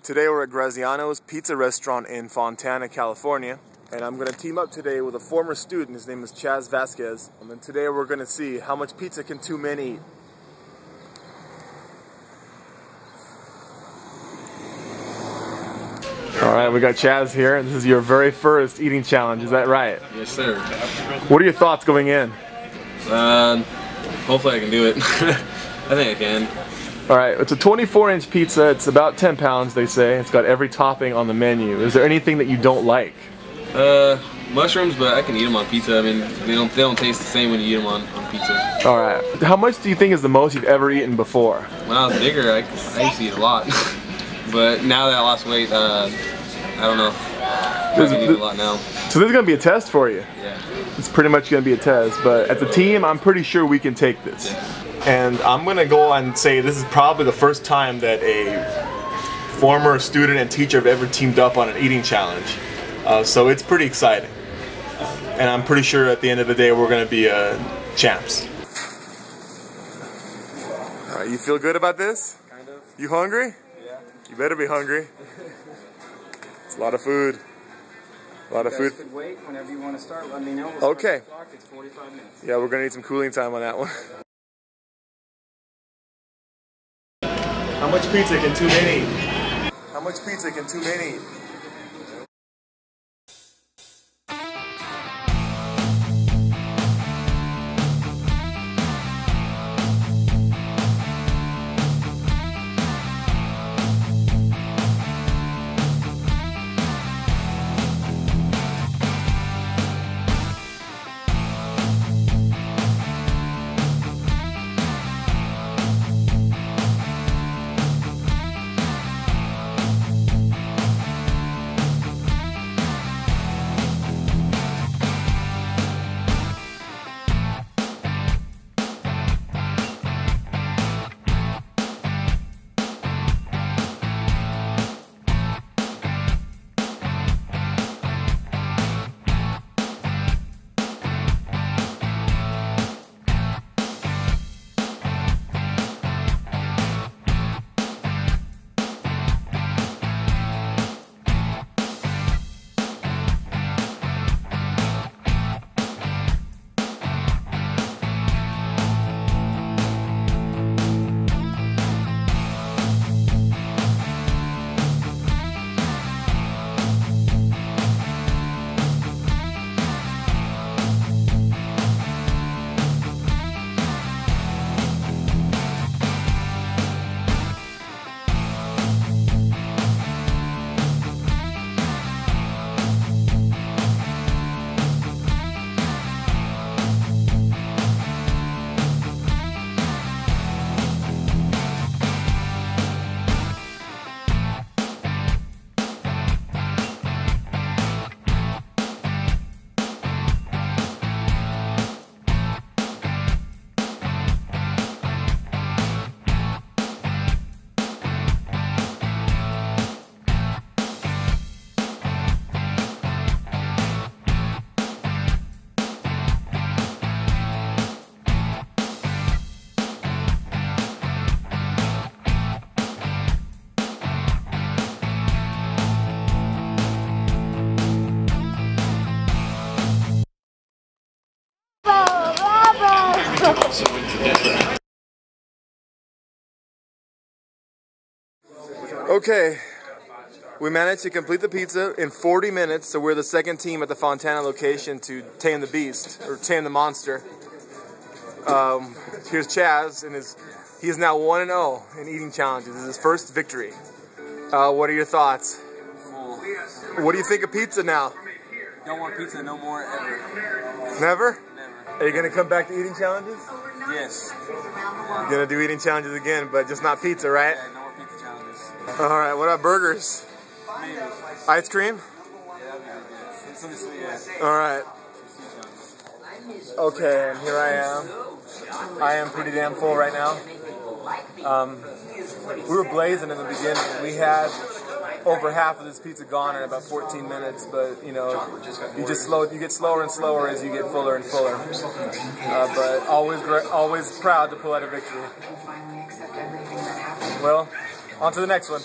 Today we're at Graziano's Pizza Restaurant in Fontana, California. And I'm gonna team up today with a former student, his name is Chaz Vasquez. And then today we're gonna see how much pizza can two men eat. All right, we got Chaz here. This is your very first eating challenge, is that right? Yes, sir. What are your thoughts going in? Uh, hopefully I can do it. I think I can. All right, it's a 24 inch pizza. It's about 10 pounds, they say. It's got every topping on the menu. Is there anything that you don't like? Uh, mushrooms, but I can eat them on pizza. I mean, they don't they don't taste the same when you eat them on, on pizza. All right. How much do you think is the most you've ever eaten before? When I was bigger, I, I used to eat a lot. but now that I lost weight, uh, I don't know. I This- can eat a lot now. So this is gonna be a test for you. Yeah. It's pretty much gonna be a test, but as a team, I'm pretty sure we can take this. Yeah. And I'm gonna go and say this is probably the first time that a former student and teacher have ever teamed up on an eating challenge. Uh, so it's pretty exciting. And I'm pretty sure at the end of the day we're gonna be uh, champs. All right, you feel good about this? Kind of. You hungry? Yeah. You better be hungry. It's a lot of food. A lot of food. could wait whenever you want to start. Let me know. Okay. Clock. It's 45 minutes. Yeah, we're gonna need some cooling time on that one. How much pizza can two men eat? How much pizza can two men eat? Okay, we managed to complete the pizza in 40 minutes, so we're the second team at the Fontana location to tame the beast, or tame the monster. Um, here's Chaz, and his, he is now 1 0 in eating challenges. This is his first victory. Uh, what are your thoughts? What do you think of pizza now? Don't want pizza no more ever. Never? Never. Are you going to come back to eating challenges? Yes. You're going to do eating challenges again, but just not pizza, right? Yeah, no more pizza challenges. All right, what about burgers? Maybe. Ice cream? Yeah, that'd be good. Yeah. All right. Okay, and here I am. I am pretty damn full right now. Um, we were blazing in the beginning. We had over half of this pizza gone in about 14 minutes, but you know, you just slow, you get slower and slower as you get fuller and fuller. Uh, but always, always proud to pull out a victory. Well, on to the next one.